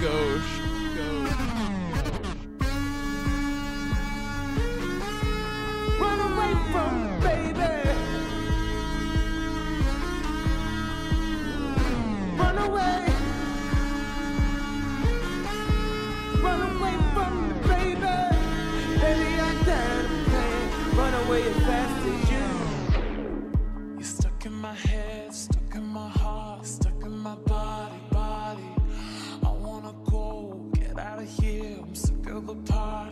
go. Run away from baby. Run away. Run away from the baby. Baby, I died of pain. Run away as fast as you. You're stuck in my head. apart.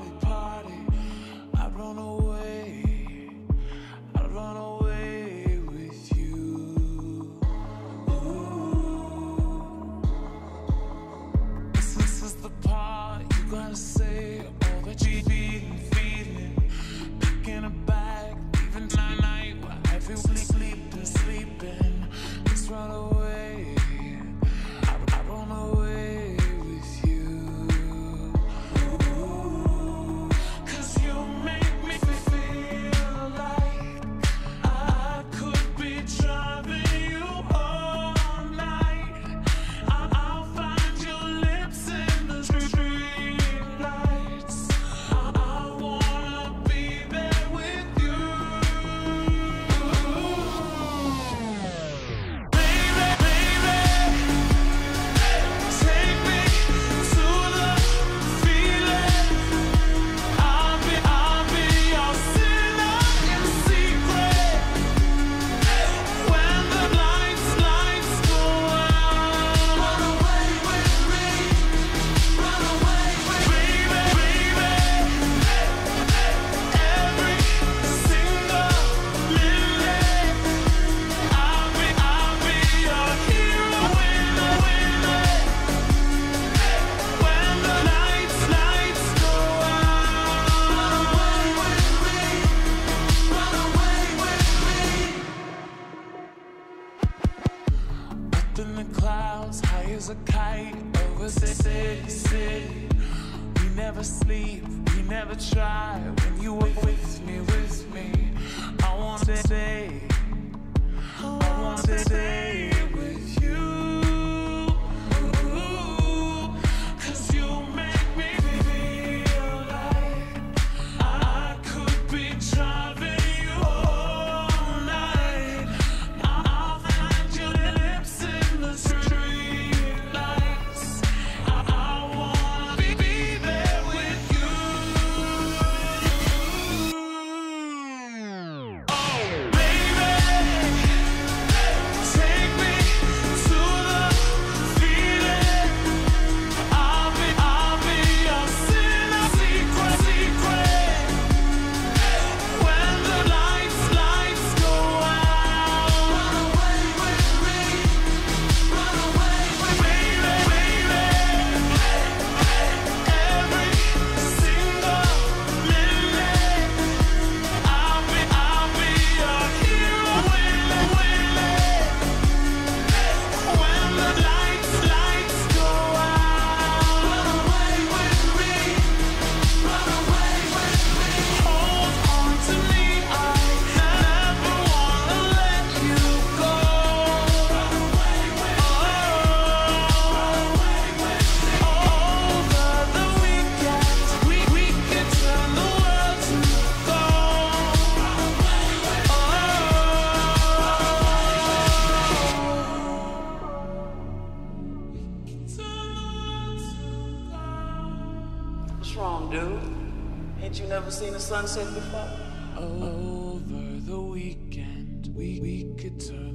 up in the clouds, high as a kite, over city, city. We never sleep, we never try. When you wake with me, with me, I wanna say. What's wrong, dude? Ain't you never seen a sunset before? Over the weekend, we, we could turn.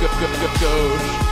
Go, go, go, go.